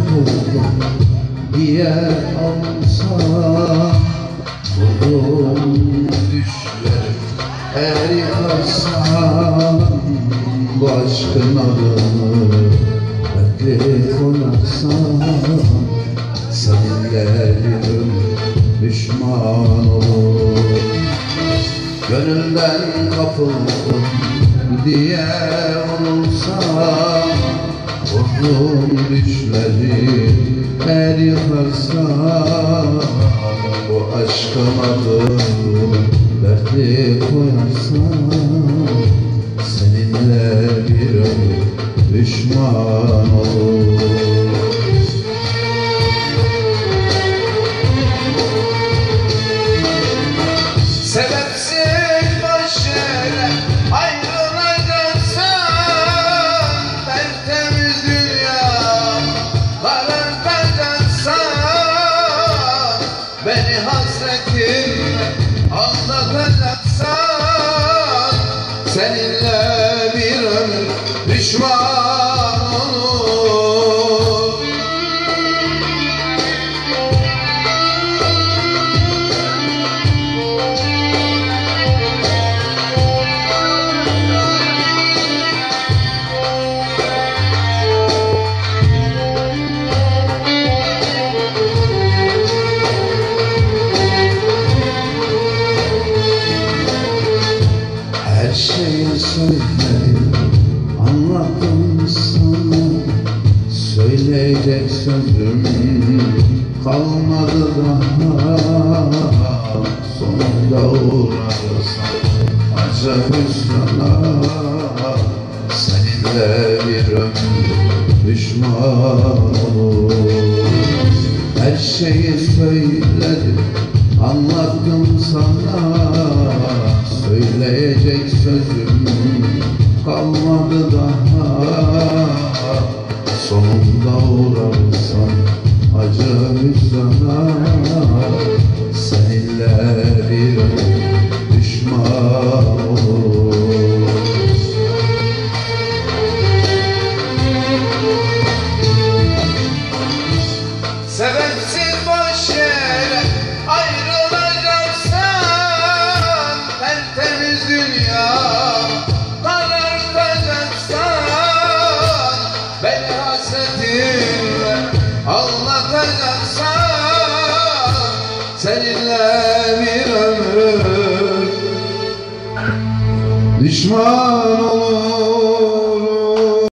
Kapıldım diye alsa Vurdum düşler her yıkarsan Bu aşkın adını Dertli koyarsan Seninle bir ömür düşman olur. Gönülden kapıldım diye olursa Vurdum düşleri her yıkarsa Bu aşkın adını dertli koyarsan Seninle bir ömür düşman olur karartacaksan Beni hasretinle anlatacaksan Seninle Söyleyecek sözüm kalmadı daha. Sonunda uğrarsan acı hüsrana Seninle bir ömür düşman Her şeyi söyledim, anlattım sana. Söyleyecek sözüm kalmadı daha. Sonunda hold on. Anlatacaksan Seninle bir ömür. Düşman olur